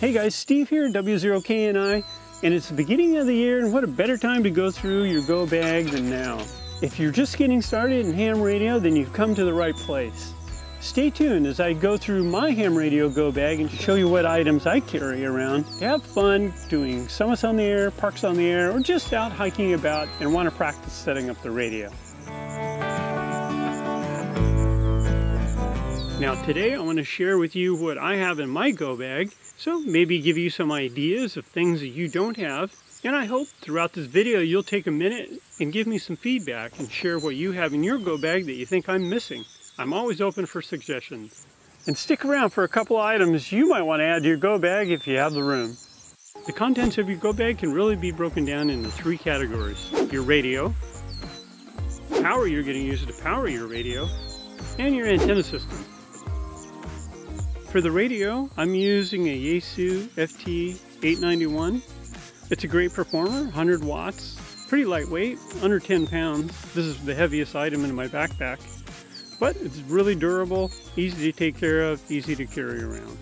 Hey guys, Steve here, W0KNI, and it's the beginning of the year, and what a better time to go through your go bag than now. If you're just getting started in ham radio, then you've come to the right place. Stay tuned as I go through my ham radio go bag and show you what items I carry around to have fun doing summits on the air, parks on the air, or just out hiking about and want to practice setting up the radio. Now today I want to share with you what I have in my go bag, so maybe give you some ideas of things that you don't have, and I hope throughout this video you'll take a minute and give me some feedback and share what you have in your go bag that you think I'm missing. I'm always open for suggestions. And stick around for a couple items you might want to add to your go bag if you have the room. The contents of your go bag can really be broken down into three categories. Your radio, power you're going to use to power your radio, and your antenna system. For the radio, I'm using a Yaesu FT891. It's a great performer, 100 watts, pretty lightweight, under 10 pounds. This is the heaviest item in my backpack, but it's really durable, easy to take care of, easy to carry around.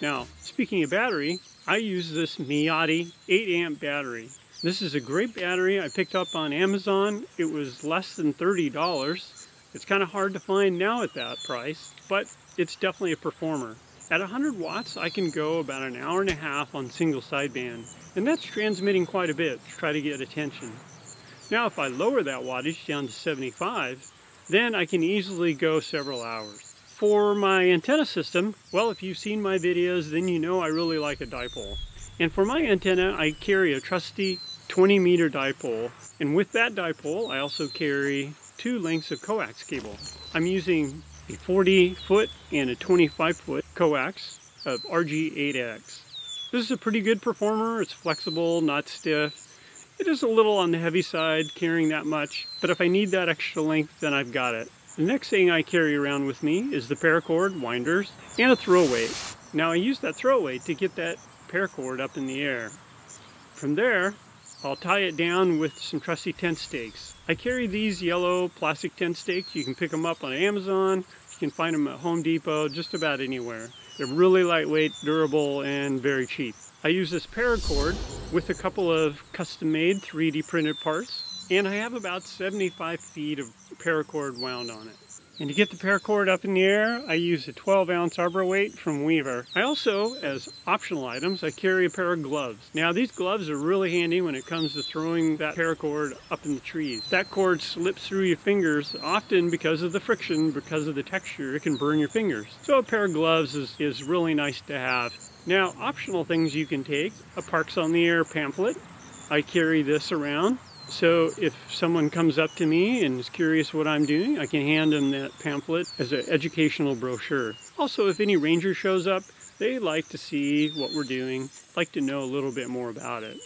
Now, speaking of battery, I use this Miady 8 amp battery. This is a great battery I picked up on Amazon. It was less than $30. It's kind of hard to find now at that price, but it's definitely a performer. At 100 watts, I can go about an hour and a half on single sideband, and that's transmitting quite a bit to try to get attention. Now, if I lower that wattage down to 75, then I can easily go several hours. For my antenna system, well, if you've seen my videos, then you know I really like a dipole. And for my antenna, I carry a trusty 20 meter dipole. And with that dipole, I also carry two lengths of coax cable. I'm using a 40 foot and a 25 foot coax of RG8X. This is a pretty good performer. It's flexible, not stiff. It is a little on the heavy side carrying that much, but if I need that extra length, then I've got it. The next thing I carry around with me is the paracord, winders, and a throw weight. Now I use that throw weight to get that paracord up in the air. From there, I'll tie it down with some trusty tent stakes. I carry these yellow plastic tent stakes. You can pick them up on Amazon. You can find them at Home Depot, just about anywhere. They're really lightweight, durable, and very cheap. I use this paracord with a couple of custom-made 3D printed parts, and I have about 75 feet of paracord wound on it. And to get the paracord up in the air, I use a 12 ounce arbor weight from Weaver. I also, as optional items, I carry a pair of gloves. Now these gloves are really handy when it comes to throwing that paracord up in the trees. That cord slips through your fingers, often because of the friction, because of the texture, it can burn your fingers. So a pair of gloves is, is really nice to have. Now, optional things you can take, a Parks on the Air pamphlet. I carry this around. So if someone comes up to me and is curious what I'm doing, I can hand them that pamphlet as an educational brochure. Also, if any ranger shows up, they like to see what we're doing, like to know a little bit more about it.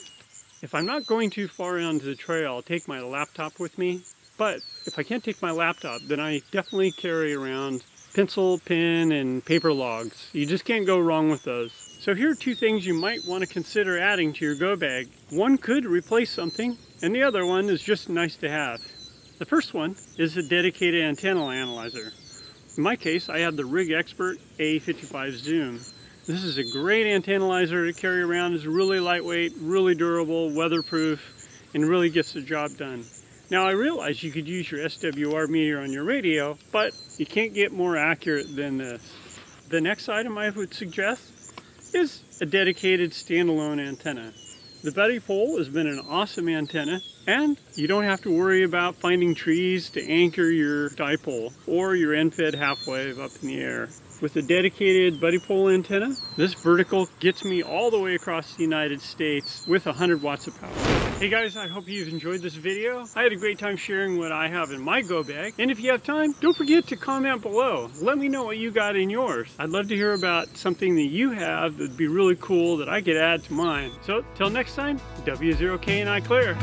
If I'm not going too far onto the trail, I'll take my laptop with me. But if I can't take my laptop, then I definitely carry around pencil, pen, and paper logs. You just can't go wrong with those. So here are two things you might want to consider adding to your go bag. One could replace something, and the other one is just nice to have. The first one is a dedicated antenna analyzer. In my case, I have the RigExpert A55 Zoom. This is a great antennalizer to carry around. It's really lightweight, really durable, weatherproof, and really gets the job done. Now I realize you could use your SWR meter on your radio, but you can't get more accurate than this. The next item I would suggest is a dedicated standalone antenna. The Buddipole has been an awesome antenna and you don't have to worry about finding trees to anchor your dipole or your end-fed half wave up in the air. With a dedicated Buddipole antenna, this vertical gets me all the way across the United States with 100 watts of power. Hey guys, I hope you've enjoyed this video. I had a great time sharing what I have in my go bag. And if you have time, don't forget to comment below. Let me know what you got in yours. I'd love to hear about something that you have that'd be really cool that I could add to mine. So till next time, W0KNI clear.